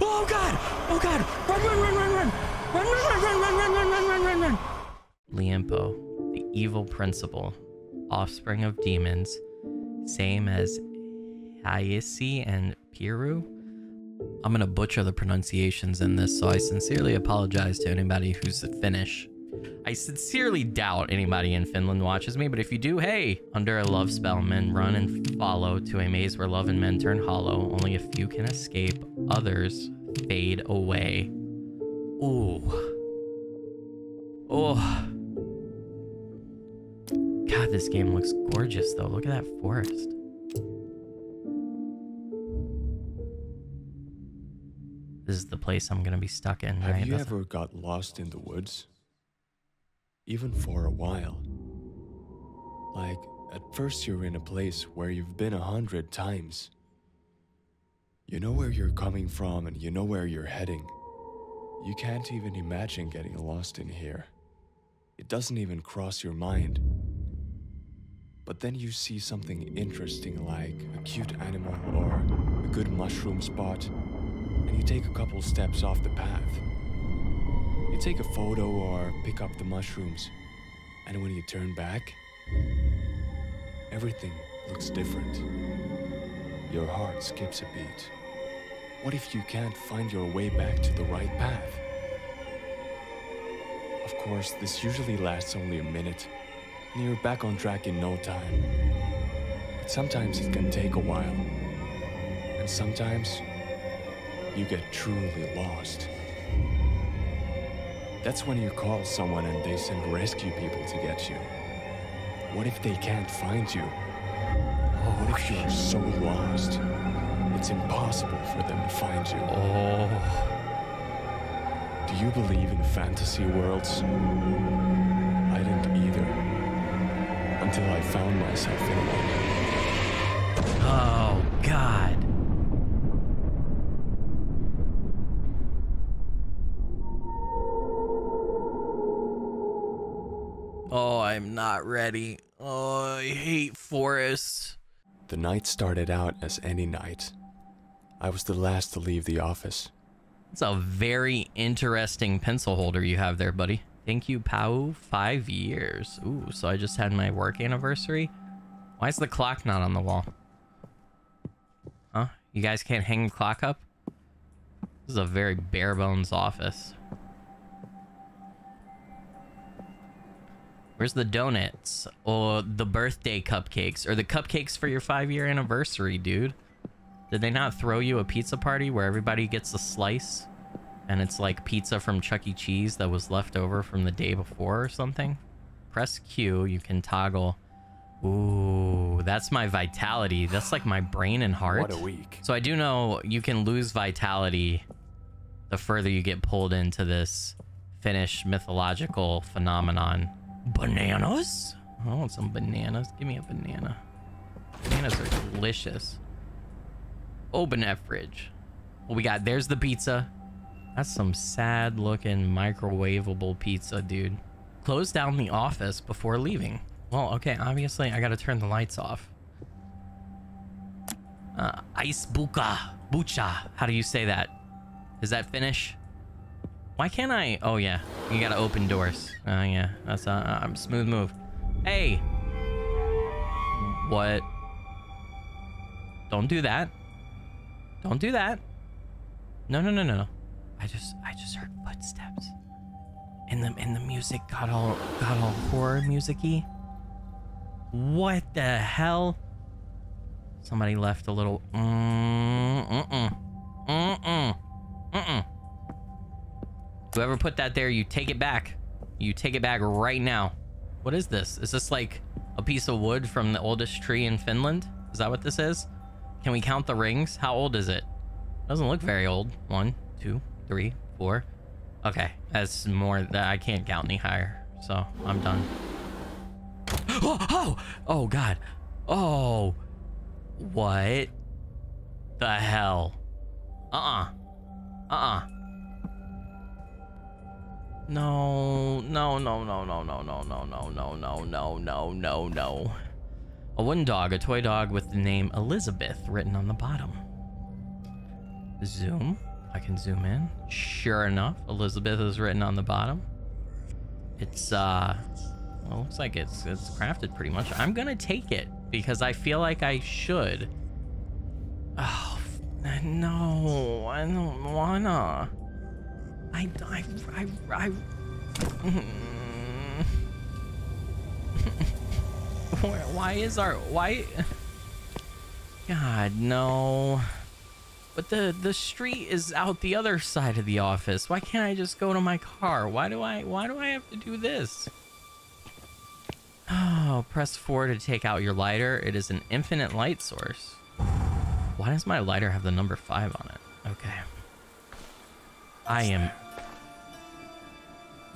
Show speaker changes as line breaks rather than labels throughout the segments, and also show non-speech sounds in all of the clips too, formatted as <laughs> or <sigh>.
Oh god! Oh god! Run, run, run, run, run! Run, run, run, run, run, run, run, run, run, run! Lempo, the evil principle, offspring of demons, same as Hiisi and Piru. I'm gonna butcher the pronunciations in this, so I sincerely apologize to anybody who's Finnish. I sincerely doubt anybody in Finland watches me, but if you do, hey! Under a love spell, men run and follow to a maze where love and men turn hollow. Only a few can escape, others fade away. Ooh. Oh. God, this game looks gorgeous, though. Look at that forest. This is the place I'm gonna be stuck in,
Have
right?
you
That's-
ever got lost in the woods? Even for a while. Like, at first you're in a place where you've been a hundred times. You know where you're coming from and you know where you're heading. You can't even imagine getting lost in here. It doesn't even cross your mind. But then you see something interesting like a cute animal or a good mushroom spot, and you take a couple steps off the path. You take a photo or pick up the mushrooms, and when you turn back, everything looks different. Your heart skips a beat. What if you can't find your way back to the right path? Of course, this usually lasts only a minute, and you're back on track in no time. But sometimes it can take a while, and sometimes you get truly lost. That's when you call someone and they send rescue people to get you. What if they can't find you? What if you are so lost? It's impossible for them to find you.
Oh.
Do you believe in fantasy worlds? I didn't either. Until I found myself in one.
Oh, God. Not ready. Oh, I hate forests.
The night started out as any night. I was the last to leave the office.
It's a very interesting pencil holder you have there, buddy. Thank you, Pau. Five years. Ooh, so I just had my work anniversary. Why is the clock not on the wall? Huh? You guys can't hang the clock up? This is a very bare bones office. Where's the donuts? Or the birthday cupcakes? Or the cupcakes for your five year anniversary, dude? Did they not throw you a pizza party where everybody gets a slice? And it's like pizza from Chuck E. Cheese that was left over from the day before or something? Press Q, you can toggle. Ooh, that's my vitality. That's like my brain and heart.
What a week.
So I do know you can lose vitality the further you get pulled into this Finnish mythological phenomenon. Bananas? I want some bananas. Give me a banana. Bananas are delicious. Open that fridge. What we got? There's the pizza. That's some sad looking microwavable pizza, dude. Close down the office before leaving. Well, okay, obviously I gotta turn the lights off. Uh, ice buka. Bucha. How do you say that? Is that Finnish? Why can't I? Oh, yeah. You gotta open doors. Oh, yeah. That's a smooth move. Hey! What? Don't do that. Don't do that. No, no, no, no, no. I just, I just heard footsteps. And the, and the music got all, got all horror musicy. What the hell? Somebody left a little. Mm, mm-mm. Mm-mm. Mm-mm. Whoever put that there, you take it back. You take it back right now. What is this? Is this like a piece of wood from the oldest tree in Finland? Is that what this is? Can we count the rings? How old is it? Doesn't look very old. One, two, three, four. Okay, that's more that I can't count any higher. So I'm done. <gasps> Oh, oh, oh God. Oh, what the hell? Uh-uh. Uh-uh. No, no, no, no, no, no, no, no, no, no, no, no, no, no, no. A wooden dog, a toy dog with the name Elisabeth written on the bottom. Zoom. I can zoom in. Sure enough, Elisabeth is written on the bottom. It's uh well, looks like it's it's crafted pretty much. I'm gonna take it because I feel like I should. Oh no, I don't wanna. I I I I. <laughs> why is our why? God no. But the the street is out the other side of the office. Why can't I just go to my car? Why do I why do I have to do this? Oh, press 4 to take out your lighter. It is an infinite light source. Why does my lighter have the number 5 on it? Okay. I am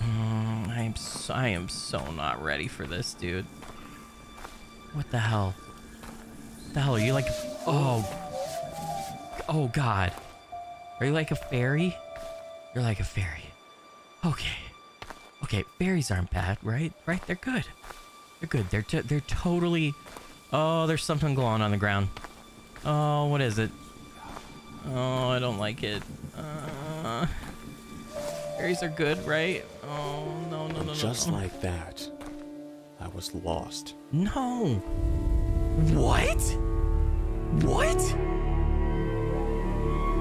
mm, I am so, I am so not ready for this, dude. What the hell? What the hell are you like Oh Oh god. Are you like a fairy? You're like a fairy. Okay. Okay, fairies aren't bad, right? Right? They're good. They're good. They're they're totally Oh, there's something glowing on the ground. Oh, what is it? Oh, I don't like it. Uh, are good, right? Oh, no, no, no,
Just
no.
Just like that, I was lost.
No. What? What?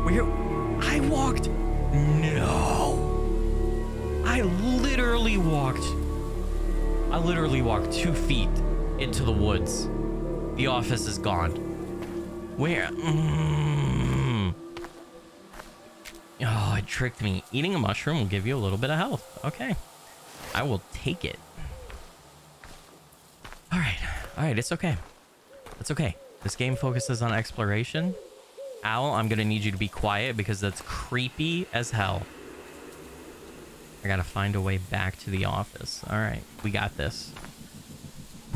Where? I walked. No. I literally walked. I literally walked two feet into the woods. The office is gone. Where? Mm. Tricked me. Eating a mushroom will give you a little bit of health. Okay. I will take it. All right. All right. It's okay. It's okay. This game focuses on exploration. Owl, I'm to need you to be quiet because that's creepy as hell. I got to find a way back to the office. All right. We got this.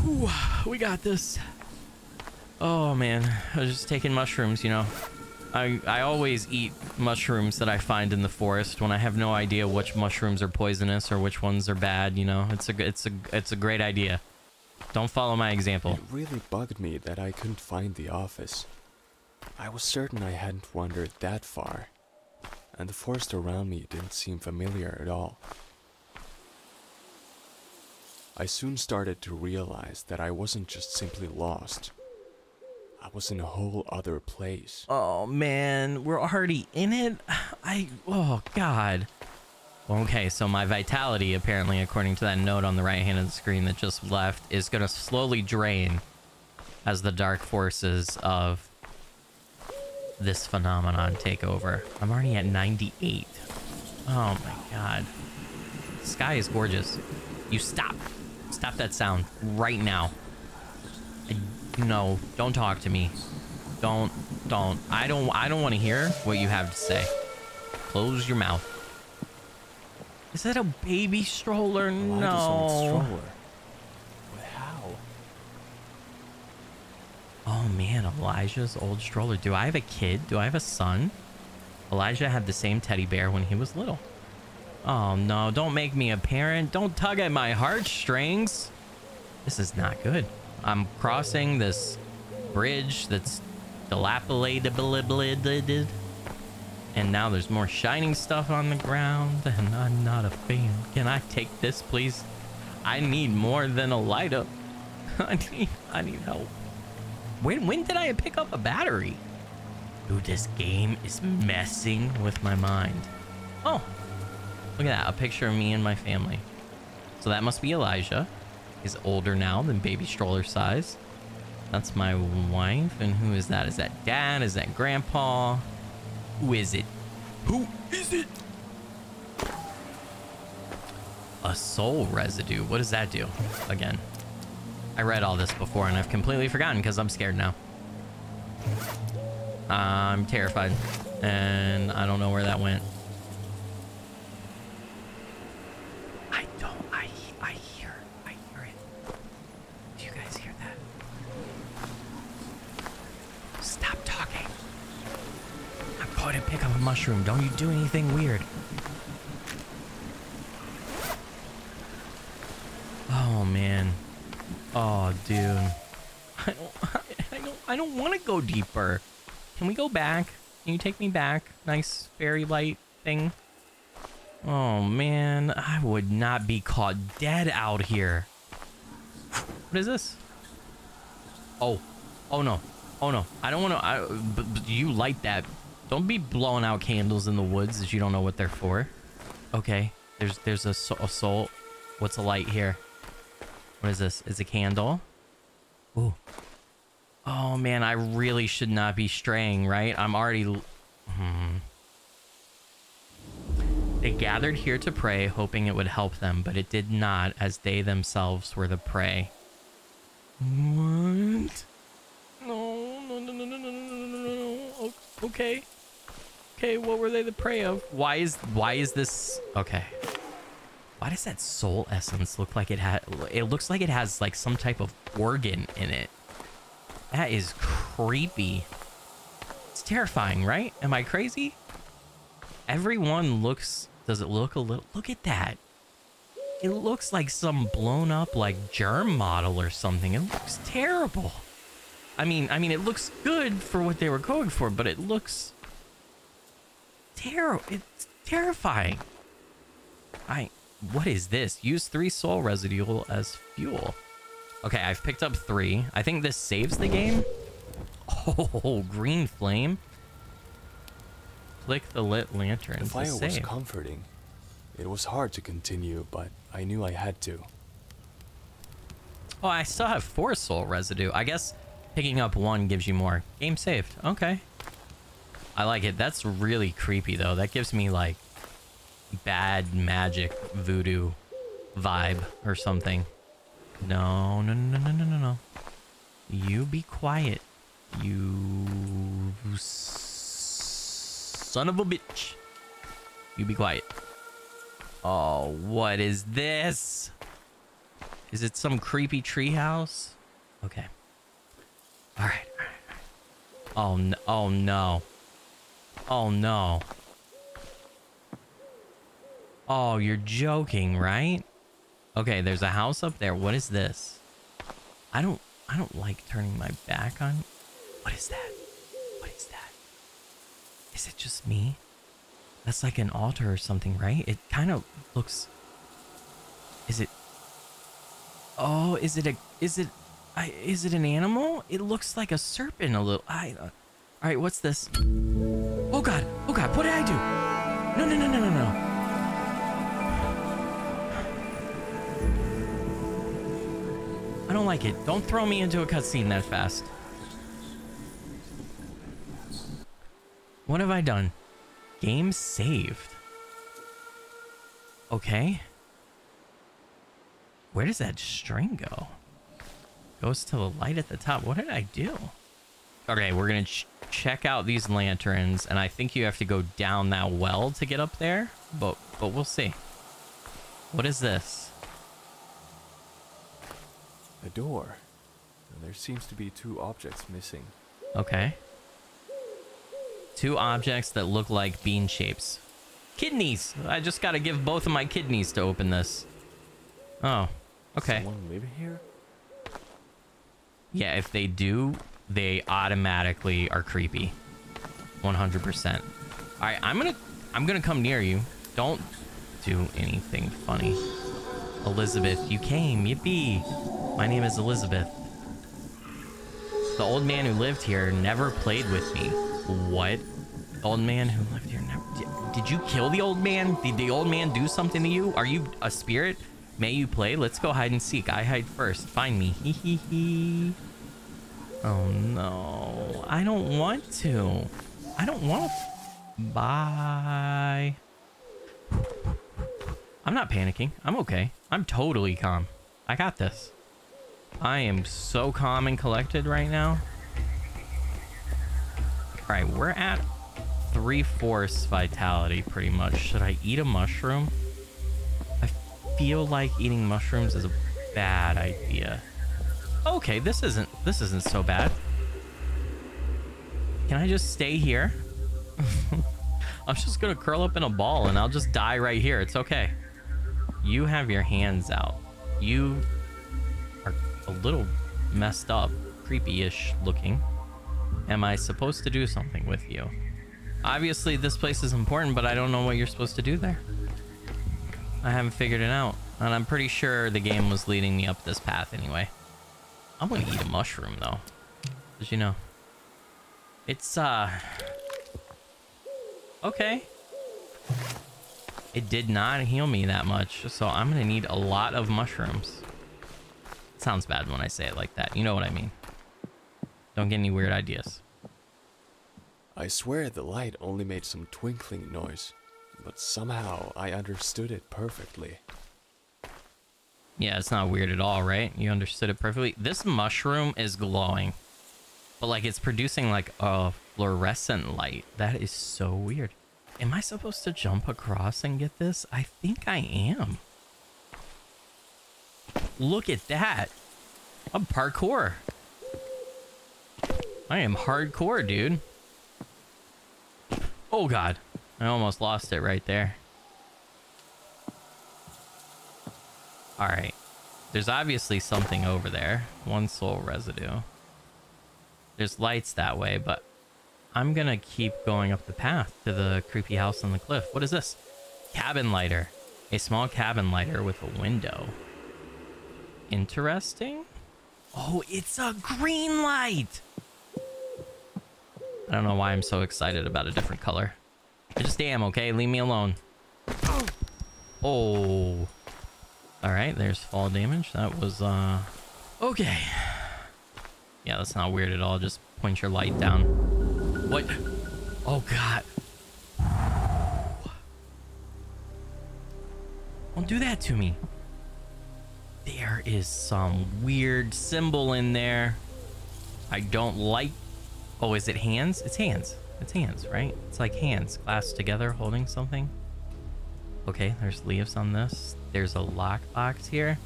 Whew, we got this. Oh, man. I was just taking mushrooms, you know. I, I always eat mushrooms that I find in the forest when I have no idea which mushrooms are poisonous or which ones are bad, you know. It's a it's a it's a great idea. Don't follow my example.
It really bugged me that I couldn't find the office. I was certain I hadn't wandered that far, and the forest around me didn't seem familiar at all. I soon started to realize that I wasn't just simply lost. I was in a whole other place.
Oh man, we're already in it. <sighs> I oh god. Okay, so my vitality apparently according to that note on the right hand of the screen that just left is going to slowly drain as the dark forces of this phenomenon take over. I'm already at 98. Oh my god. The sky is gorgeous. You stop. Stop that sound right now. I, no, don't talk to me. Don't, don't. I don't, I don't want to hear what you have to say. Close your mouth. Is that a baby stroller?
Elijah's
No.
stroller. But how?
Oh man, Elijah's old stroller. Do I have a kid? Do I have a son? Elijah had the same teddy bear when he was little. Oh no, don't make me a parent. Don't tug at my heartstrings. This is not good. I'm crossing this bridge that's dilapidated. And now there's more shining stuff on the ground, and I'm not a fan. Can I take this, please? I need more than a light up. <laughs> I need, I need help. When, when did I pick up a battery? Dude, this game is messing with my mind. Oh, look at that. A picture of me and my family. So that must be Elijah. He's older now than baby stroller size. That's my wife. And who is that? Is that dad? Is that grandpa? Who is it? Who is it? A soul residue. What does that do? Again. I read all this before and I've completely forgotten because I'm scared now. I'm terrified. And I don't know where that went. I don't. I I hear. I hear it. Do you guys hear that? Stop talking. I'm going to pick up a mushroom. Don't you do anything weird. Oh man. Oh dude. I don't <laughs> I don't I don't want to go deeper. Can we go back? Can you take me back? Nice fairy light thing. Oh man, I would not be caught dead out here. What is this? Oh, oh no, oh no. I don't want to. You light that. Don't be blowing out candles in the woods that you don't know what they're for. Okay, there's there's a, a soul. What's a light here? What is this? Is a candle? Ooh. Oh man, I really should not be straying, right? I'm already. Hmm. They gathered here to pray, hoping it would help them, but it did not, as they themselves were the prey. What? No, no, no, no, no, no, no, no, no. Okay. Okay, what were they the prey of? Why is why is this okay? Why does that soul essence look like it had it looks like it has like some type of organ in it? That is creepy. It's terrifying, right? Am I crazy? Everyone looks does it look a little look at that? It looks like some blown up like germ model or something. It looks terrible. I mean, I mean it looks good for what they were going for, but it looks terrible. It's terrifying. I. What is this? Use three soul residual as fuel. Okay, I've picked up three. I think this saves the game. Oh, <laughs> green flame. Click the lit lantern.
The fire was comforting. It was hard to continue, but I knew I had to.
Oh, I still have four soul residue. I guess picking up one gives you more. Game saved. Okay. I like it. That's really creepy, though. That gives me, like, bad magic voodoo vibe or something. No, no, no, no, no, no, no. You be quiet. You son of a bitch. You be quiet. Oh, what is this? Is it some creepy treehouse? Okay. All right. Oh, oh no! Oh no! Oh no. Oh, you're joking, right? Okay, there's a house up there. What is this? I don't I don't like turning my back on. What is that? What is that? Is it just me? That's like an altar or something, right? It kind of looks Is it Oh, is it a is it I is it an animal? It looks like a serpent a little. I uh, All right, what's this? What did I do? No, no, no, no, no, no. I don't like it. Don't throw me into a cutscene that fast. What have I done? Game saved. Okay. Where does that string go? Goes to the light at the top. What did I do? Okay, we're gonna check out these lanterns, and I think you have to go down that well to get up there, but but we'll see. What is this?
A door. There seems to be two objects missing.
Okay. Two objects that look like bean shapes. Kidneys! I just gotta give both of my kidneys to open this. Oh, okay.
Someone live here?
Yeah, if they do, they automatically are creepy. 100%. All right, I'm gonna, I'm gonna come near you. Don't do anything funny. Elisabeth, you came. Yippee. My name is Elisabeth. The old man who lived here never played with me. What? Old man who lived here never... Did you kill the old man? Did the old man do something to you? Are you a spirit? May you play? Let's go hide and seek. I hide first. Find me. Hee hee hee. Oh no. I don't want to. I don't want to. Bye. I'm not panicking. I'm okay. I'm totally calm. I got this. I am so calm and collected right now. Alright, we're at three-fourths vitality pretty much. Should I eat a mushroom? I feel like eating mushrooms is a bad idea. Okay, this isn't this isn't so bad. Can I just stay here? <laughs> I'm just gonna curl up in a ball and I'll just die right here. It's okay. You have your hands out. You are a little messed up, creepy-ish looking. Am I supposed to do something with you? Obviously, this place is important, but I don't know what you're supposed to do there. I haven't figured it out. And I'm pretty sure the game was leading me up this path anyway. I'm gonna eat a mushroom, though. As you know? It's, uh... Okay. It did not heal me that much, so I'm gonna need a lot of mushrooms. It sounds bad when I say it like that. You know what I mean. Don't get any weird ideas.
I swear the light only made some twinkling noise, but somehow I understood it perfectly.
Yeah, it's not weird at all, right? You understood it perfectly. This mushroom is glowing. But like it's producing like a fluorescent light. That is so weird. Am I supposed to jump across and get this? I think I am. Look at that. I'm parkour. I am hardcore, dude. Oh god. I almost lost it right there. Alright. There's obviously something over there. One soul residue. There's lights that way, but I'm gonna keep going up the path to the creepy house on the cliff. What is this? Cabin lighter. A small cabin lighter with a window. Interesting. Oh, it's a green light! I don't know why I'm so excited about a different color. I just am, okay? Leave me alone. Oh. Alright, there's fall damage. That was, uh... Okay. Yeah, that's not weird at all. Just point your light down. What? Oh, God. Don't do that to me. There is some weird symbol in there. I don't like... Oh, is it hands? It's hands. It's hands, right? It's like hands clasped together holding something. Okay, there's leaves on this. There's a lockbox here.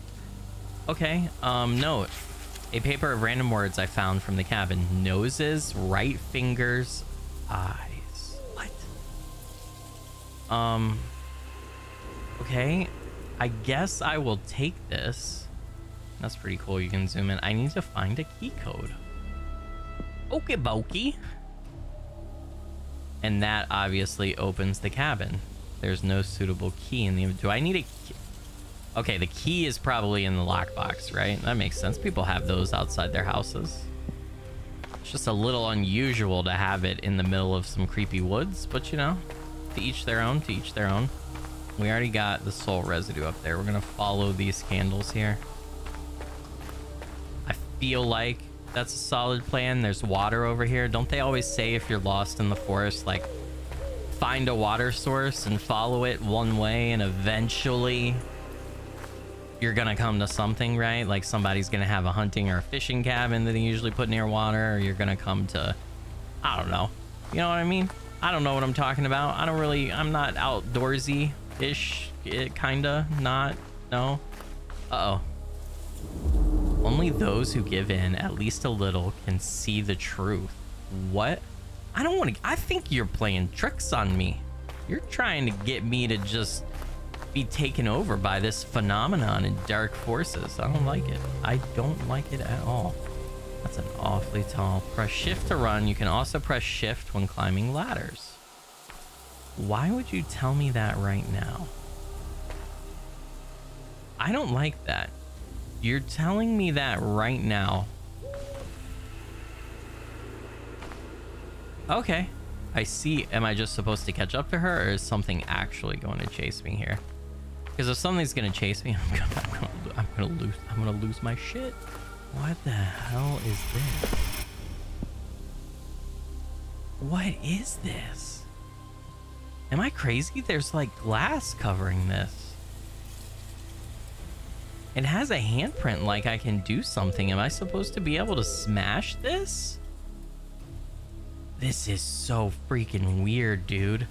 Okay, um, note. A paper of random words I found from the cabin. Noses, right fingers, eyes. What? Um, okay. I guess I will take this. That's pretty cool. You can zoom in. I need to find a key code. Okay, Bokey. And that obviously opens the cabin. There's no suitable key in the... Do I need a... Key? Okay, the key is probably in the lockbox, right? That makes sense. People have those outside their houses. It's just a little unusual to have it in the middle of some creepy woods, but you know, to each their own, to each their own. We already got the soul residue up there. We're gonna follow these candles here. I feel like that's a solid plan. There's water over here. Don't they always say if you're lost in the forest, like, find a water source and follow it one way and eventually you're gonna come to something, right? Like somebody's gonna have a hunting or a fishing cabin that they usually put near water, or you're gonna come to, I don't know. You know what I mean? I don't know what I'm talking about. I don't really, I'm not outdoorsy-ish, it kinda, not, no. Uh-oh. Only those who give in at least a little can see the truth. What? I don't want to, I think you're playing tricks on me. You're trying to get me to just be taken over by this phenomenon and dark forces. I don't like it. I don't like it at all. That's an awfully tall. Press shift to run. You can also press shift when climbing ladders. Why would you tell me that right now? I don't like that. You're telling me that right now. Okay. I see. Am I just supposed to catch up to her or is something actually going to chase me here? Because if something's gonna chase me, <laughs> I'm gonna, I'm gonna, I'm gonna lose, I'm gonna lose my shit. What the hell is this? What is this? Am I crazy? There's like glass covering this. It has a handprint like I can do something. Am I supposed to be able to smash this? This is so freaking weird, dude.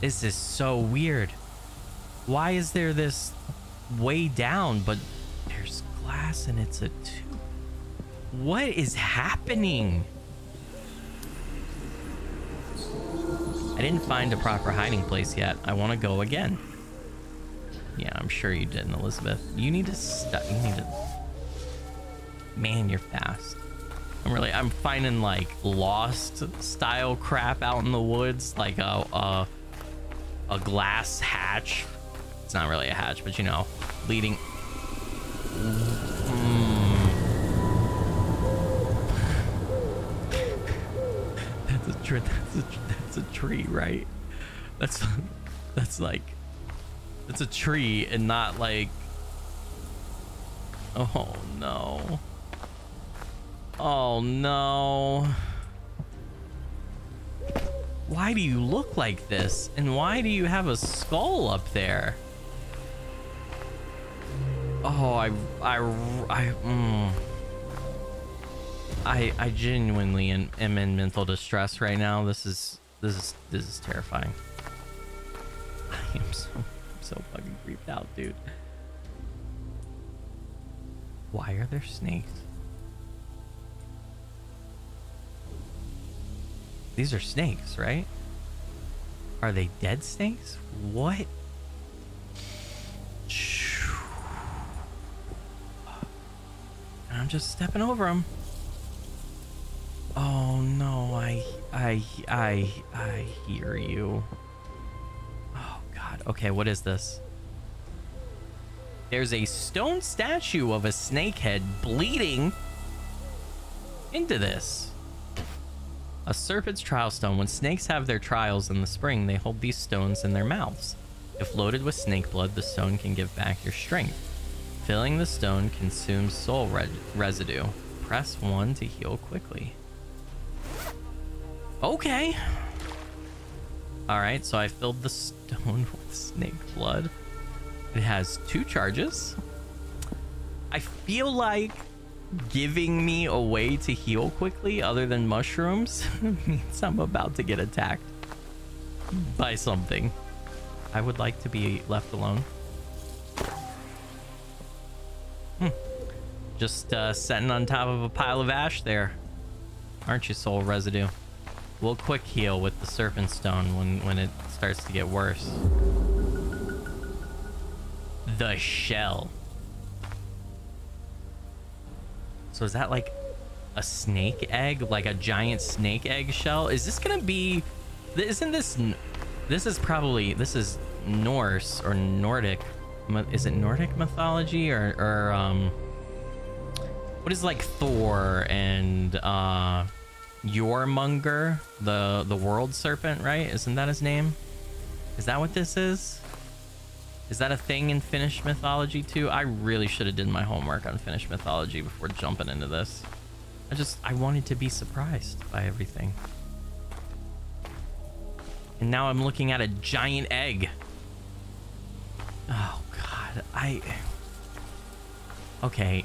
This is so weird. Why is there this way down, but there's glass and it's a two? What is happening? I didn't find a proper hiding place yet. I want to go again. Yeah, I'm sure you didn't, Elisabeth. You need to stop. You need to. Man, you're fast. I'm really I'm finding like lost style crap out in the woods, like a a, a glass hatch. It's not really a hatch, but you know, leading. Mm. That's a tree. That's a, that's a tree, right? That's that's like that's a tree and not like. Oh no. Oh no. Why do you look like this? And why do you have a skull up there? Oh, I, I, I, mm. I, I genuinely am, am in mental distress right now. This is, this is, this is terrifying. <laughs> I am so, so fucking creeped out, dude. Why are there snakes? These are snakes, right? Are they dead snakes? What? I'm just stepping over them. Oh no, I, I, I, I hear you. Oh god. Okay, what is this? There's a stone statue of a snakehead bleeding into this. A serpent's trial stone. When snakes have their trials in the spring, they hold these stones in their mouths. If loaded with snake blood, the stone can give back your strength. Filling the stone consumes soul re residue. Press 1 to heal quickly. Okay. Alright, so I filled the stone <laughs> with snake blood. It has two charges. I feel like giving me a way to heal quickly other than mushrooms <laughs> means I'm about to get attacked by something. I would like to be left alone. Hmm. Just uh, sitting on top of a pile of ash there. Aren't you, soul residue? We'll quick heal with the serpent stone when, when it starts to get worse. The shell. So is that like a snake egg? Like a giant snake egg shell? Is this gonna be... Isn't this... This is probably... This is Norse or Nordic. Is it Nordic mythology or... or um, what is like Thor and uh, Jormungr, the the world serpent, right? Isn't that his name? Is that what this is? Is that a thing in Finnish mythology too? I really should have did my homework on Finnish mythology before jumping into this. I just, I wanted to be surprised by everything. And now I'm looking at a giant egg. Oh God, I... Okay,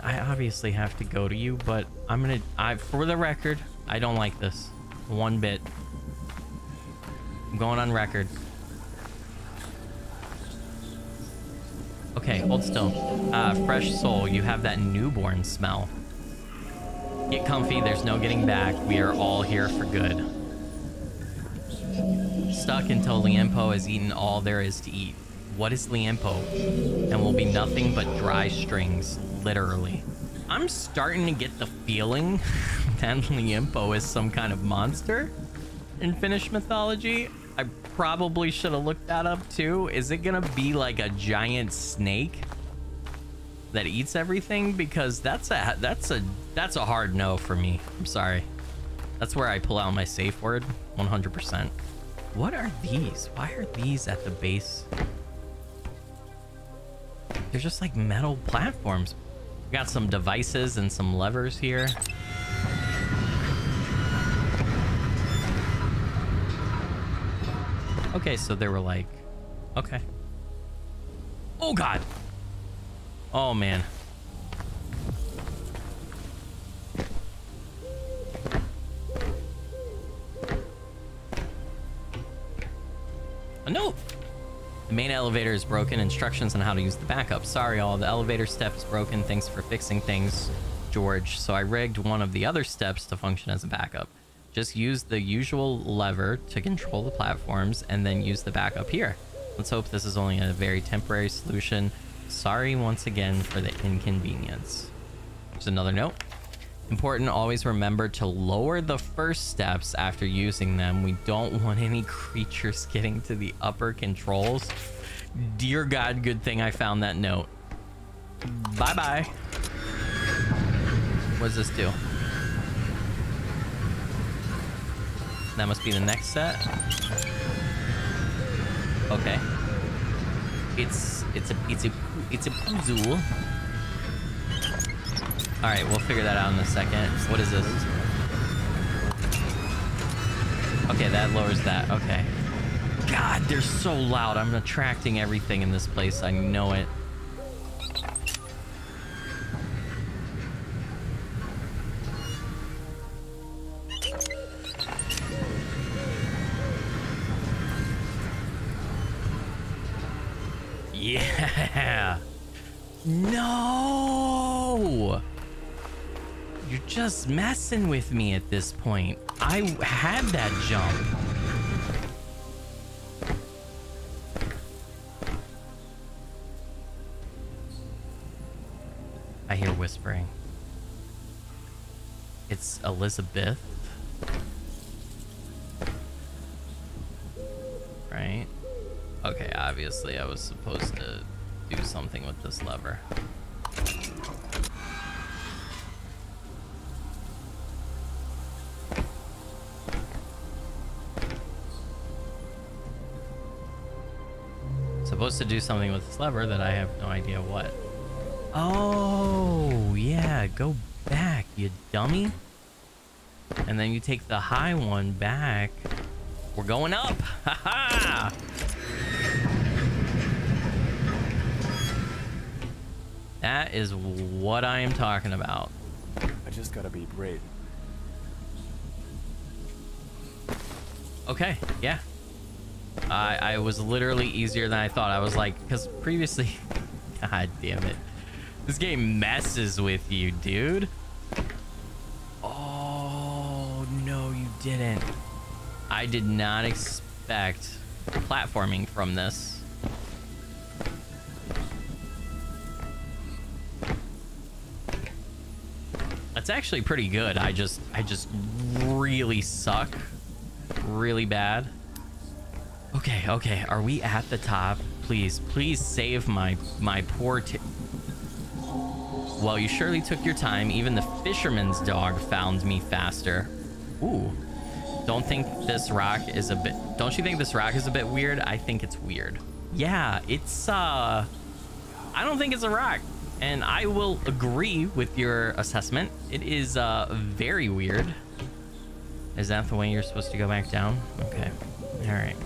I obviously have to go to you, but I'm gonna, I, for the record, I don't like this. One bit. I'm going on record. Okay, hold still. Uh, fresh soul, you have that newborn smell. Get comfy, there's no getting back. We are all here for good. Stuck until Lempo has eaten all there is to eat. What is Lempo? And will be nothing but dry strings, literally. I'm starting to get the feeling <laughs> that Lempo is some kind of monster in Finnish mythology. I probably should have looked that up too. Is it gonna be like a giant snake that eats everything? Because that's a that's a that's a hard no for me. I'm sorry. That's where I pull out my safe word, 100%. What are these? Why are these at the base? They're just like metal platforms. We got some devices and some levers here. Okay, so they were like, okay. Oh God. Oh man. A note. The main elevator is broken. Instructions on how to use the backup. Sorry, all. The elevator step is broken. Thanks for fixing things, George. So I rigged one of the other steps to function as a backup. Just use the usual lever to control the platforms and then use the backup here. Let's hope this is only a very temporary solution. Sorry once again for the inconvenience. There's another note. Important, always remember to lower the first steps after using them. We don't <laughs> want any creatures getting to the upper controls. Dear God, good thing I found that note. Bye-bye. What does this do? That must be the next set. Okay. It's it's a it's a it's a puzzle. All right, we'll figure that out in a second. What is this? Okay, that lowers that. Okay. God, they're so loud. I'm attracting everything in this place. I know it. No. You're just messing with me at this point. I had that jump. I hear whispering. It's Elisabeth. Right? Okay, obviously I was supposed to do something with this lever. Supposed to do something with this lever that I have no idea what. Oh, yeah, go back, you dummy. And then you take the high one back. We're going up. <laughs> Ha ha! That is what I am talking about.
I just gotta be brave.
Okay, yeah. I I was literally easier than I thought. I was like, because previously, <laughs> god damn it, this game messes with you, dude. Oh no, you didn't. I did not expect platforming from this. That's actually pretty good. I just I just really suck. Really bad. Okay, okay. Are we at the top? Please, please save my my poor Well, you surely took your time. Even the fisherman's dog found me faster. Ooh. Don't think this rock is a bit... Don't you think this rock is a bit weird? I think it's weird. Yeah, it's, uh... I don't think it's a rock. And I will agree with your assessment. It is, uh, very weird. Is that the way you're supposed to go back down? Okay. All right.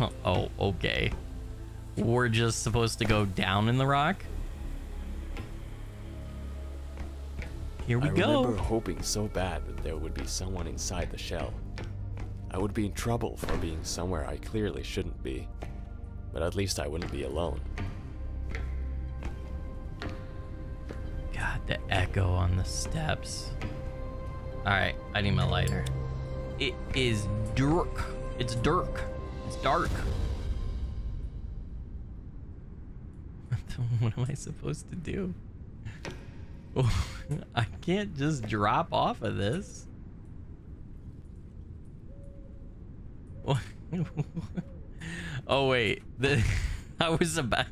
<laughs> oh, okay. We're just supposed to go down in the rock? Here we
I
go.
I remember hoping so bad that there would be someone inside the shell. I would be in trouble for being somewhere I clearly shouldn't be. But at least I wouldn't be alone.
God, the echo on the steps. Alright, I need my lighter. It is dark. It's dark. It's dark. <laughs> what am I supposed to do? <laughs> I can't just drop off of this. <laughs> oh wait, the, <laughs> I was about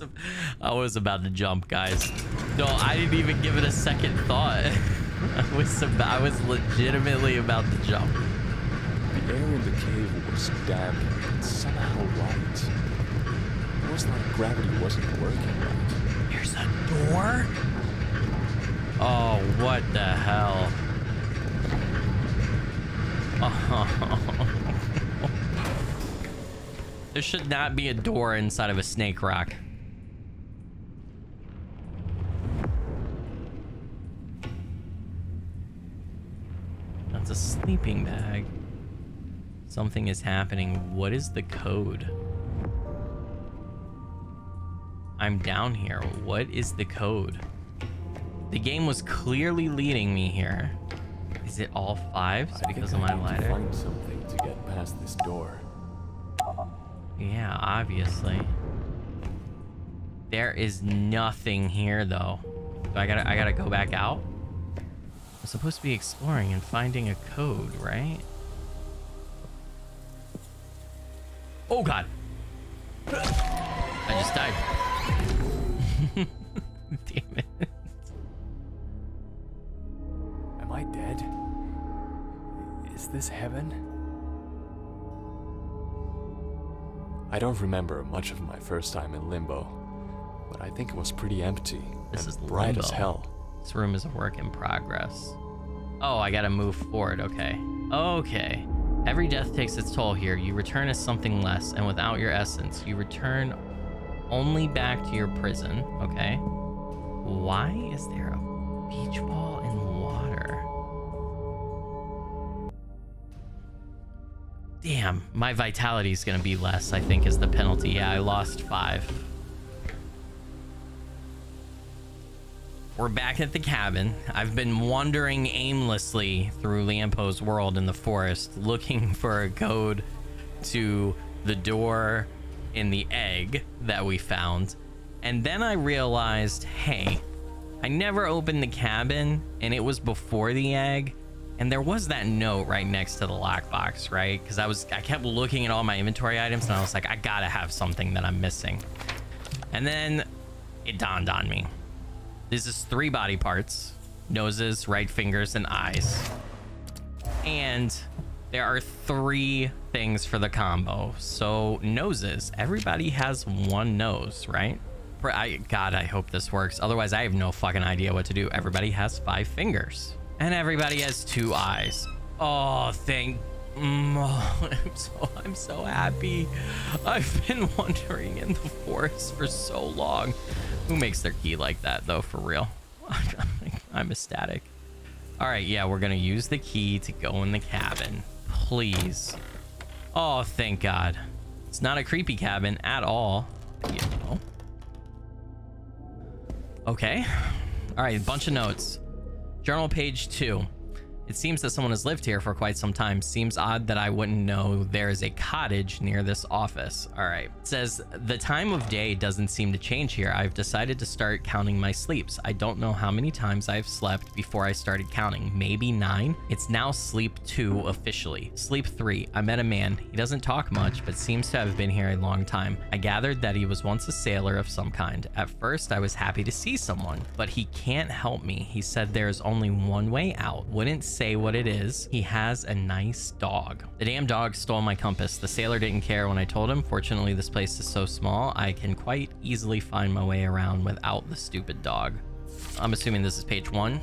<laughs> I was about to jump, guys. No, I didn't even give it a second thought. I was about, I was legitimately about to jump.
The air in the cave was damp and somehow light. It was like gravity wasn't working right.
There's a door? Oh, what the hell? Oh. There should not be a door inside of a snake rock. That's a sleeping bag. Something is happening. What is the code? I'm down here. What is the code? The game was clearly leading me here. Is it all fives because of my lighter?
find something to get past this door.
Yeah, obviously. There is nothing here though. So I gotta I gotta go back out. I'm supposed to be exploring and finding a code, right? Oh god. I just died. <laughs> Damn it.
Am I dead? Is this heaven? I don't remember much of my first time in Limbo, but I think it was pretty empty
This
and
is
bright as hell.
This room is a work in progress. Oh, I gotta move forward. Okay. Okay. Every death takes its toll here. You return as something less, and without your essence, you return only back to your prison. Okay. Why is there a beach ball in water? Damn, my vitality is gonna be less, I think, is the penalty. Yeah, I lost five. We're back at the cabin. I've been wandering aimlessly through Lempo's world in the forest, looking <laughs> for a code to the door in the egg that we found. And then I realized, hey, I never opened the cabin, and it was before the egg. And there was that note right next to the lockbox, right? Because I was I kept looking at all my inventory items, and I was like, I gotta have something that I'm missing. And then it dawned on me. This is three body parts noses, right fingers, and eyes. And there are three things for the combo. So, noses. Everybody has one nose, right? I, God, I hope this works. Otherwise, I have no fucking idea what to do. Everybody has five fingers. And everybody has two eyes. Oh, thank oh, <laughs> I'm so I'm so happy. I've been <laughs> wandering in the forest for so long. Who makes their key like that though? For real, <laughs> I'm ecstatic. All right, yeah, we're gonna use the key to go in the cabin, please. Oh, thank God. It's not a creepy cabin at all. You know. Okay. All right, a bunch of notes. Journal page two. It seems that someone has lived here for quite some time. Seems odd that I wouldn't know there is a cottage near this office. All right. It says the time of day doesn't seem to change here. I've decided to start counting my sleeps. I don't know how many times I've slept before I started counting. Maybe nine. It's now sleep two officially. Sleep three. I met a man. He doesn't talk much, but seems to have been here a long time. I gathered that he was once a sailor of some kind. At first, I was happy to see someone, but he can't help me. He said there's only one way out. Wouldn't say what it is. He has a nice dog. The damn dog stole my compass. The sailor didn't care when I told him. Fortunately, this place is so small, I can quite easily find my way around without the stupid dog. I'm assuming this is page one.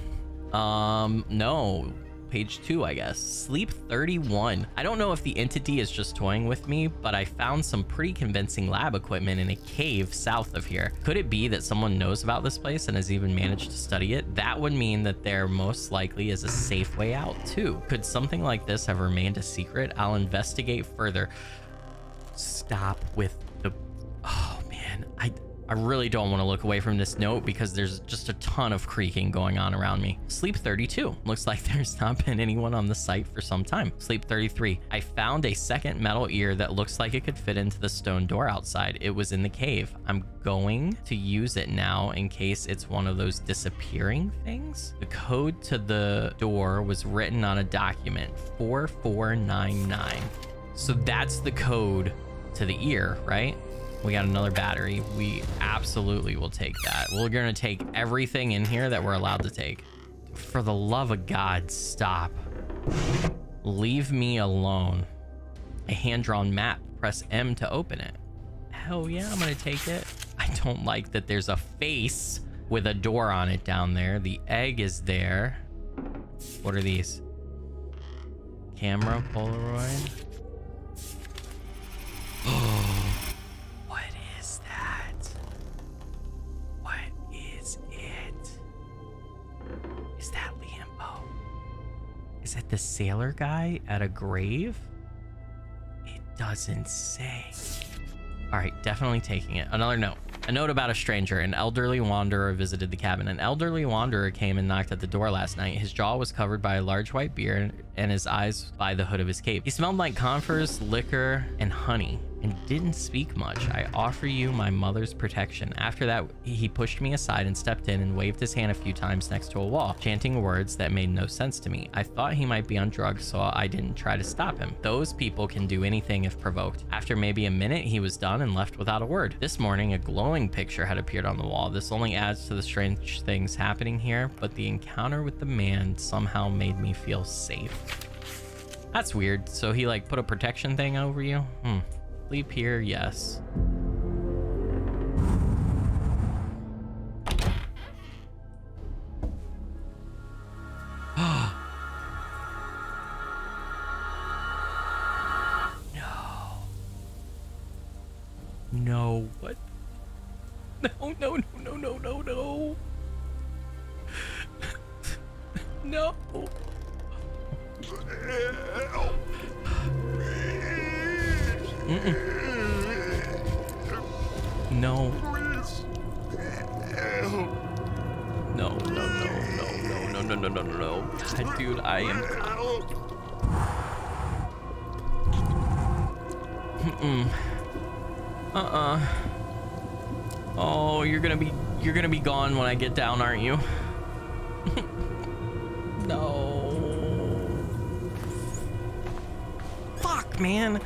Um, no. Page two, I guess. Sleep 31. I don't know if the entity is just toying with me, but I found some pretty convincing lab equipment in a cave south of here. Could it be that someone knows about this place and has even managed to study it? That would mean that there most likely is a safe way out, too. Could something like this have remained a secret? I'll investigate further. Stop with the. Oh. I. Really don't want to look away from this note because there's just a ton of creaking going on around me. Sleep 32. Looks like <laughs> there's not been anyone on the site for some time. Sleep 33. I found a second metal ear that looks like it could fit into the stone door outside. It was in the cave. I'm going to use it now in case it's one of those disappearing things. The code to the door was written on a document 4499. So that's the code to the ear, right? We got another battery. We absolutely will take that. We're going to take everything in here that we're allowed to take. For the love of God, stop. Leave me alone. A hand-drawn map. Press M to open it. Hell yeah, I'm going to take it. I don't like that there's a face with a door on it down there. The egg is there. What are these? Camera, Polaroid. What <gasps> oh. Is it the sailor guy at a grave? It doesn't say. All right, definitely taking it. Another note. A note about a stranger. An elderly wanderer visited the cabin. An elderly wanderer came and knocked at the door last night. His jaw was covered by a large white beard and his eyes by the hood of his cape. He smelled like comfers, liquor, and honey. And didn't speak much. I offer you my mother's protection. After that, he pushed me aside and stepped in and waved his hand a few times next to a wall, chanting words that made no sense to me. I thought he might be on drugs, so I didn't try to stop him. Those people can do anything if provoked. After maybe a minute, he was done and left without a word. This morning, a glowing picture had appeared on the wall. This only adds to the strange things happening here, but the encounter with the man somehow made me feel safe. That's weird. So he like put a protection thing over you? Hmm. Sleep here, yes. <gasps> no. What? <laughs> No, no, no, no, no, no, no. <laughs> no. Mm-mm. No. No, no, no, no, no, no, no, no, no, no, no. God, dude, I am. Mm-mm. Uh-uh. Oh, you're gonna be you're gonna be gone when I get down, aren't you? <laughs> no. Fuck, man.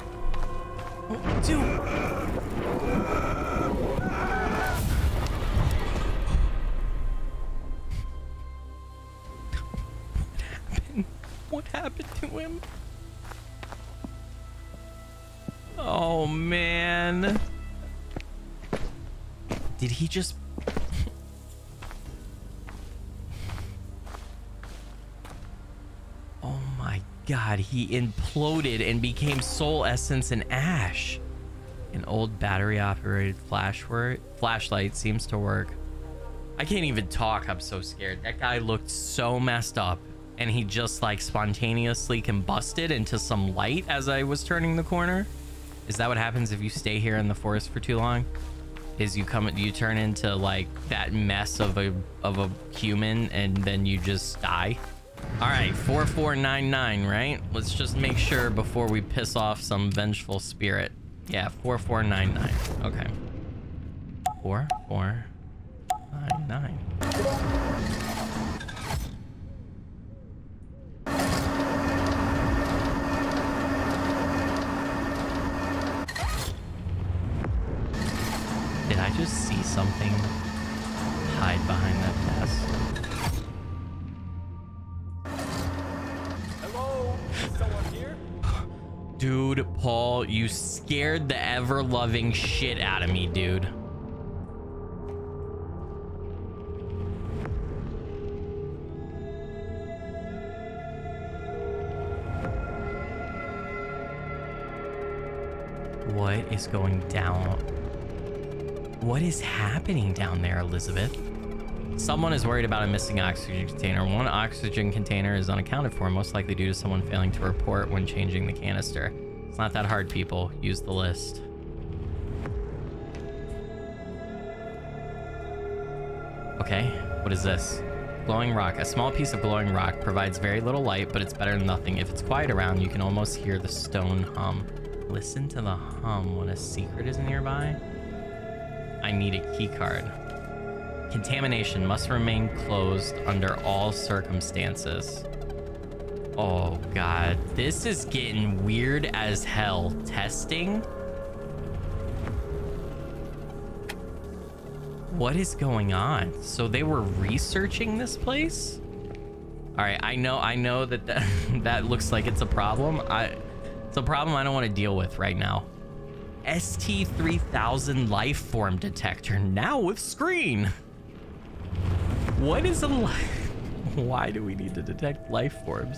God, he imploded and became soul essence and ash. An old battery operated flash flashlight seems to work. I can't even talk, I'm so scared. That guy looked so messed up and he just like spontaneously combusted into some light as I was turning the corner. Is that what happens if you stay here in the forest for too long? Is you come you turn into like that mess of a of a human and then you just die? All right, 4499, right? Let's just make sure before we piss off some vengeful spirit. Yeah, 4499. Okay. 4499. Did I just see something hide behind that Paul, you scared the ever-loving shit out of me, dude. What is going down? What is happening down there, Elisabeth? Someone is worried about a missing oxygen container. One oxygen container is unaccounted for, most likely due to someone failing to report when changing the canister. It's not that hard, people. Use the list. Okay, what is this? Glowing rock. A small piece of glowing rock provides very little light, but it's better than nothing. If it's quiet around, you can almost hear the stone hum. Listen to the hum when a secret is nearby. I need a key card. Contamination must remain closed under all circumstances. Oh god, this is getting weird as hell. Testing? What is going on? So they were researching this place? All right, I know I know that that, <laughs> that looks like it's a problem. I it's a problem I don't want to deal with right now. ST3000 life form detector now with screen. What is a life? <laughs> Why do we need to detect life forms?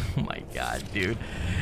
<laughs> oh my god, dude.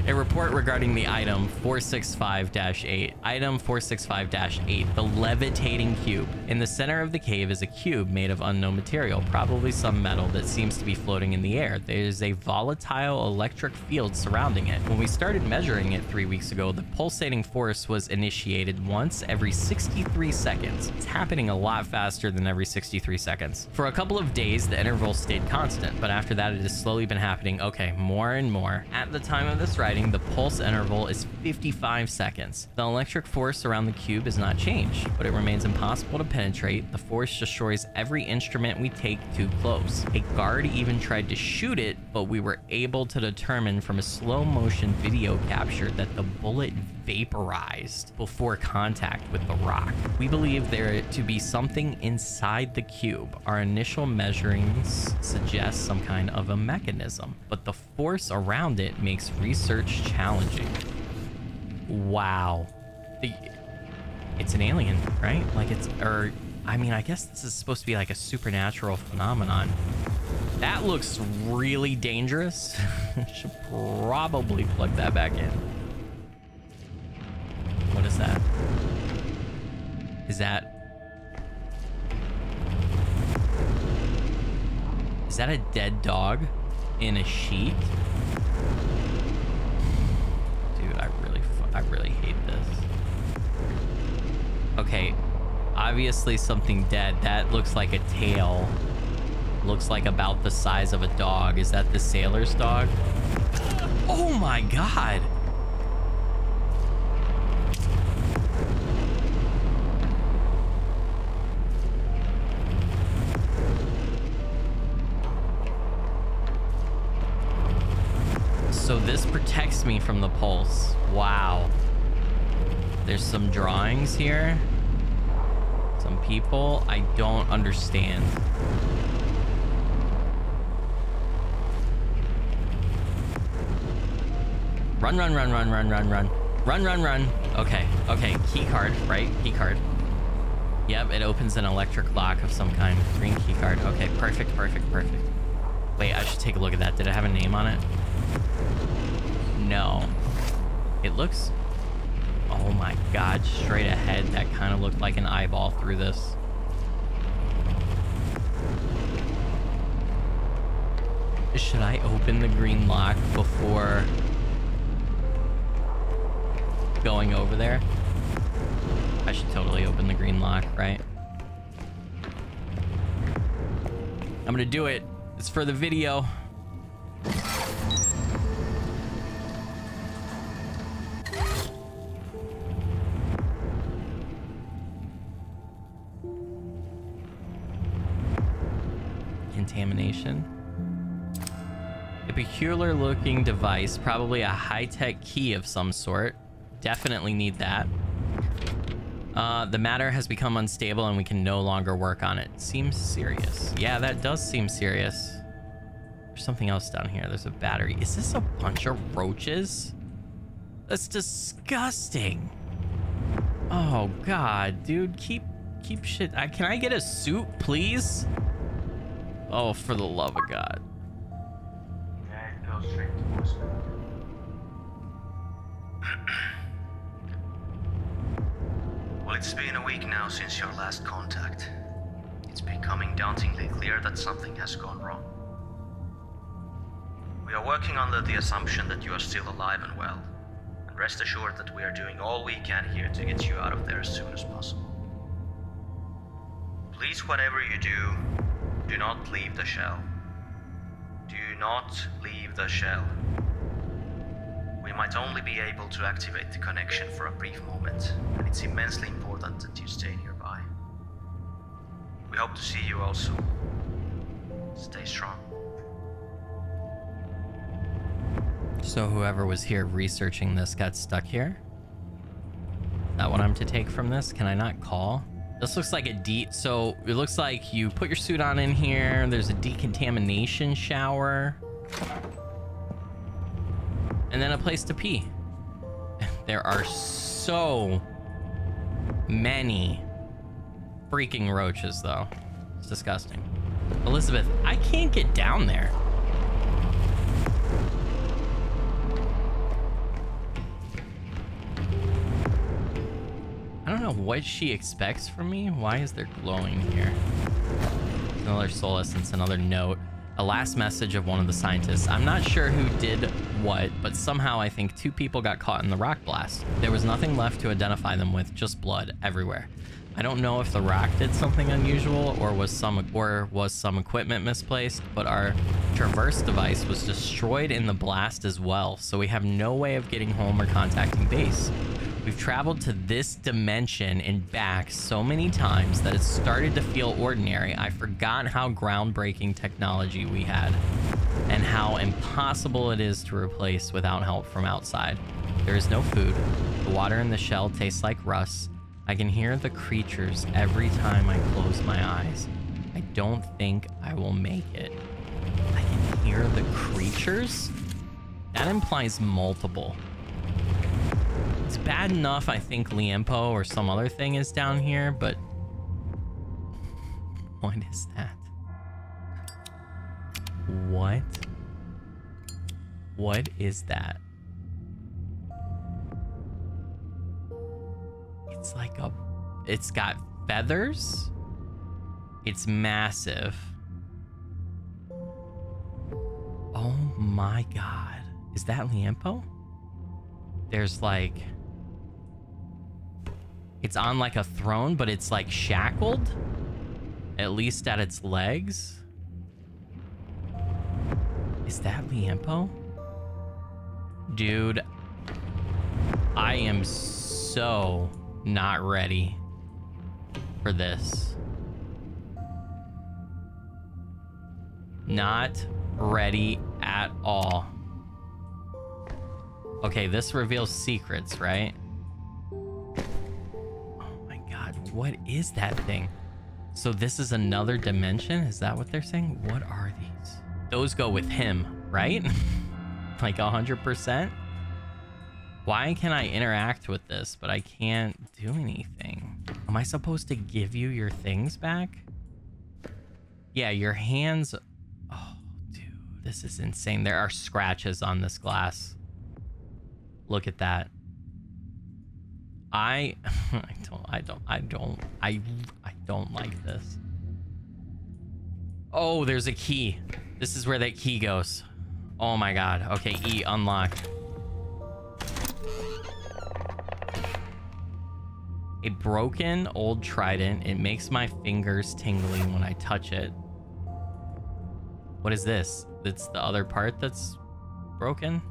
A report regarding the item 465-8. Item 465-8, the levitating cube. In the center of the cave is a cube made of unknown material, probably some metal that seems to be floating in the air. There is a volatile electric field surrounding it. When we started measuring it three weeks ago, the pulsating force was initiated once every 63 seconds. It's happening a lot faster than every 63 seconds. For a couple of days, the interval stayed constant, but after that, it has slowly been happening. Okay, more and more. At the time of this writing, the pulse interval is 55 seconds. The electric force around the cube is not changed, but it remains impossible to penetrate. The force destroys every instrument we take too close. A guard even tried to shoot it, but we were able to determine from a slow motion video capture that the bullet vaporized before contact with the rock. We believe there to be something inside the cube. Our initial measurings suggest some kind of a mechanism, but the force around it makes research challenging. Wow. The, it's an alien, right? Like it's, or, I mean, I guess this is supposed to be like a supernatural phenomenon. That looks really dangerous. <laughs> Should probably plug that back in. What is that? Is that... Is that a dead dog in a sheet? Dude, I really, I really hate this. Okay, obviously something dead. That looks like a tail. Looks like about the size of a dog. Is that the sailor's dog? Oh my god! Protects me from the pulse. Wow. There's some drawings here. Some people I don't understand. Run, run, run, run, run, run, run. Run, run, run. Okay, okay. Key card, right? Key card. Yep, it opens an electric lock of some kind. Green key card. Okay, perfect, perfect, perfect. Wait, I should take a look at that. Did it have a name on it? No. It looks... Oh my god, straight ahead. That kind of looked like an eyeball through this. Should I open the green lock before going over there? I should totally open the green lock, right? I'm gonna do it. It's for the video. Peculiar looking device, probably a high-tech key of some sort. Definitely need that. Uh, the matter has become unstable and we can no longer work on it. Seems serious. Yeah, that does seem serious. There's something else down here. There's a battery. Is this a bunch of roaches? That's disgusting. Oh, God, dude. Keep, keep shit. I, can I get a suit, please? Oh, for the love of God.
Goes straight to voicemail. well, it's been a week now since your last contact. It's becoming dauntingly clear that something has gone wrong. We are working under the assumption that you are still alive and well, and rest assured that we are doing all we can here to get you out of there as soon as possible. Please, whatever you do, do not leave the shell. Not leave the shell. We might only be able to activate the connection for a brief moment, and it's immensely important that you stay nearby. We hope to see you all soon. Stay strong.
So whoever was here researching this got stuck here? Is that what I'm to take from this? Can I not call? This looks like a de- so it looks like you put your suit on in here. There's a decontamination shower. And then a place to pee. <laughs> There are so many freaking roaches though. It's disgusting. Elisabeth, I can't get down there. Don't know what she expects from me. Why is there glowing here? Another soul essence, another note. A last message of one of the scientists. I'm not sure who did what, but somehow I think two people got caught in the rock blast. There was nothing left to identify them with, just blood everywhere. I don't know if the rock did something unusual or was some or was some equipment misplaced, but our traverse device was destroyed in the blast as well, so we have no way of getting home or contacting base. We've traveled to this dimension and back so many times that it started to feel ordinary. I forgot how groundbreaking technology we had and how impossible it is to replace without help from outside. There is no food. The water in the shell tastes like rust. I can hear the creatures every time I close my eyes. I don't think I will make it. I can hear the creatures? That implies multiple. It's bad enough I think Lempo or some other thing is down here, but... What is that? What? What is that? It's like a... It's got feathers? It's massive. Oh my god. Is that Lempo? There's like... It's on like a throne, but it's like shackled? At least at its legs? Is that Lempo? Dude, I am so not ready for this. Not ready at all. Okay, this reveals secrets, right? What is that thing? So this is another dimension? Is that what they're saying? What are these? Those go with him, right? <laughs> like 100%? Why can I interact with this, but I can't do anything? Am I supposed to give you your things back? Yeah, your hands... Oh, dude, this is insane. There are scratches on this glass. Look at that. I... <laughs> I don't... I don't... I don't... I... I don't like this. Oh, there's a key. This is where that key goes. Oh my god. Okay, E, unlock. A broken old trident. It makes my fingers tingly when I touch it. What is this? That's the other part that's broken?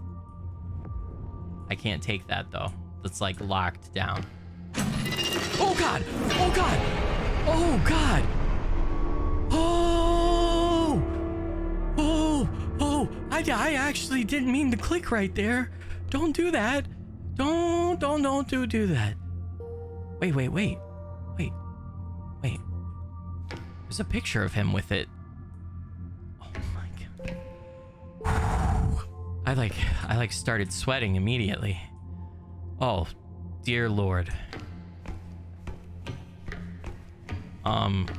I can't take that though. That's like locked down. Oh god! Oh god! Oh god! Oh! Oh! Oh! I, I actually didn't mean to click right there. Don't do that. Don't, don't, don't do, do that. Wait, wait, wait. Wait. Wait. There's a picture of him with it. Oh my god. I like I like started sweating immediately. Oh, dear lord. Um <laughs>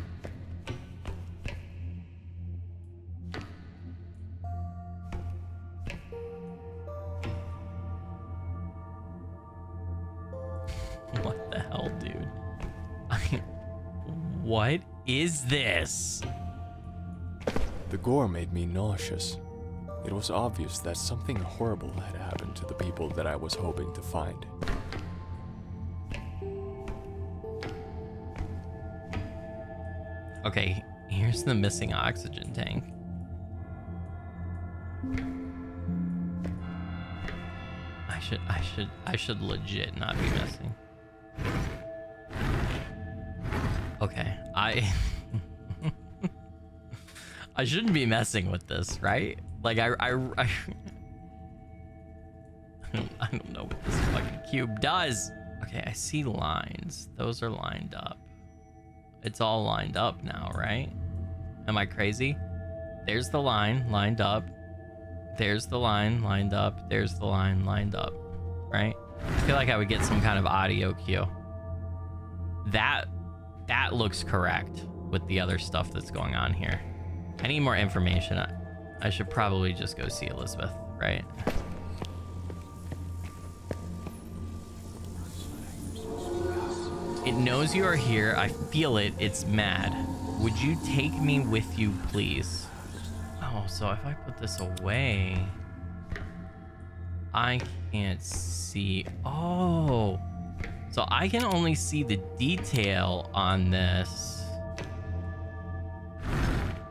What the hell, dude? I what is this?
The gore made me nauseous. It was obvious that something horrible had happened to the people that I was hoping to find.
Okay, here's the missing oxygen tank. I should I should I should legit not be missing. Okay, I <laughs> I shouldn't be messing with this, right? Like I I I, I cube does. Okay, I see lines. Those are lined up. It's all lined up now, right? Am I crazy? There's the line lined up. There's the line lined up. There's the line lined up, right? I feel like I would get some kind of audio cue. That that looks correct with the other stuff that's going on here. I need more information. I, I should probably just go see Elisabeth, right? It knows you are here. I feel it. It's mad. Would you take me with you, please? Oh, so if I put this away, I can't see. Oh, so I can only see the detail on this.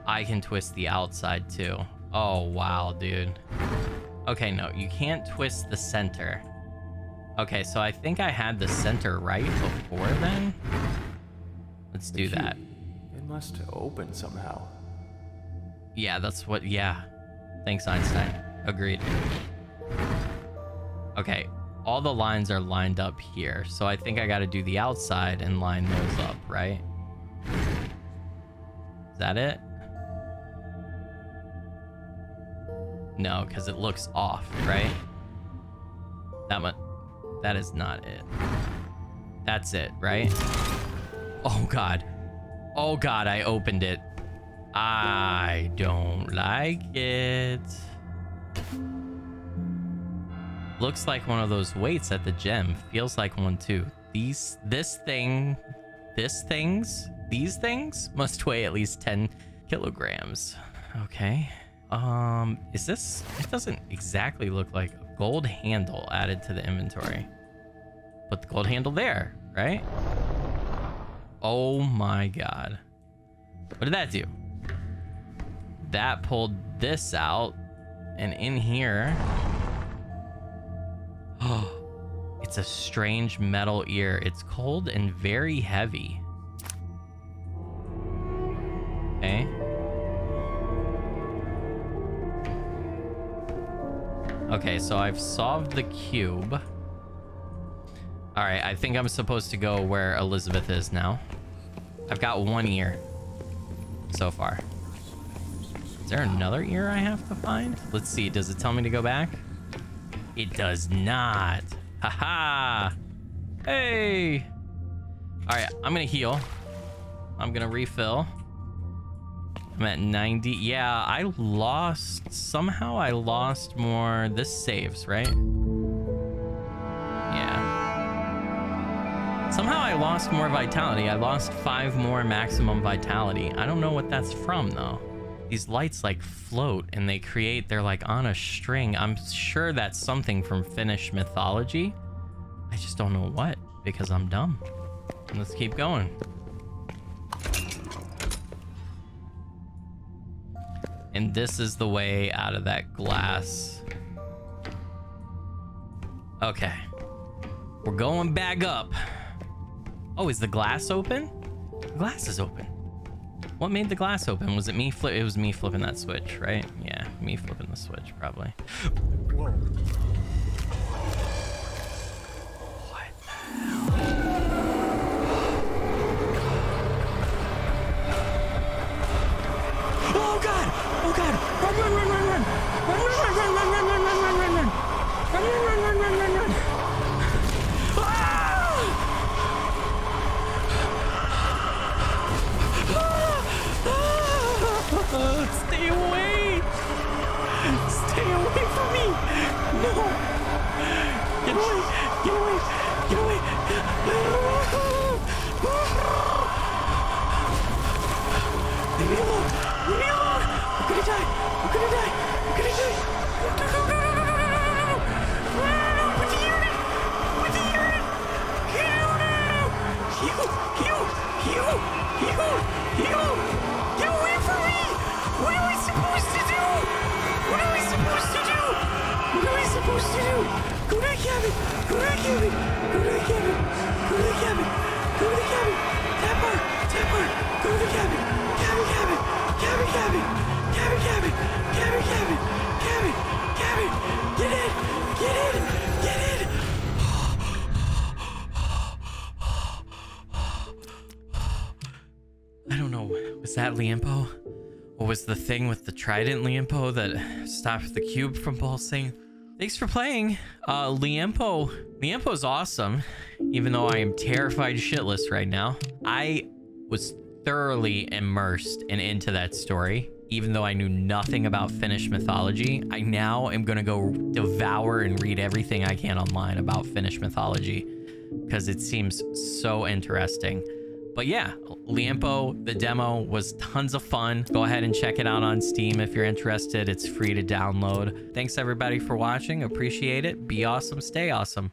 I can twist the outside too. Oh, wow, dude. Okay, no, you can't twist the center. Okay, so I think I had the center right before then. Let's do that.
It must open somehow.
Yeah, that's what, yeah. Thanks, Einstein. Agreed. Okay, all the lines are lined up here, so I think I gotta do the outside and line those up, right? Is that it? No, because it looks off, right? That one, that is not it. That's it, right? Oh God. Oh God, I opened it. I don't like it. Looks like one of those weights at the gym. Feels like one too. These, this thing, this things, these things must weigh at least 10 kilograms. Okay. Um, is this, it doesn't exactly look like a gold handle added to the inventory. Put the gold handle there, right? Oh my God. What did that do? That pulled this out. And in here... Oh, <gasps> it's a strange metal ear. It's cold and very heavy. Okay, so I've solved the cube. All right, I think I'm supposed to go where Elisabeth is now. I've got one ear so far. Is there another ear I have to find? Let's see. Does it tell me to go back? It does not. Haha. Hey. All right, I'm gonna heal. I'm gonna refill. I'm at 90. Yeah, I lost. Somehow I lost more. This saves, right? Yeah. Somehow I lost more vitality. I lost five more maximum vitality. I don't know what that's from though. These lights like float and they create, they're like on a string. I'm sure that's something from Finnish mythology. I just don't know what because I'm dumb. Let's keep going. And this is the way out of that glass. Okay. We're going back up. Oh, is the glass open? The glass is open. What made the glass open? Was it me flip? It was me flipping that switch, right? Yeah, me flipping the switch, probably.
Whoa.
Away! Get away! I don't know. Was that Lempo? Or was the thing with the trident Lempo that stopped the cube from pulsing? Thanks for playing. Uh, Lempo. Lempo's awesome, even though I am terrified shitless right now. I was thoroughly immersed and into that story, even though I knew nothing about Finnish mythology. I now am gonna go devour and read everything I can online about Finnish mythology because it seems so interesting. But yeah, Lempo, the demo was tons of fun. Go ahead and check it out on Steam if you're interested. It's free to download. Thanks everybody for watching. Appreciate it. Be awesome. Stay awesome.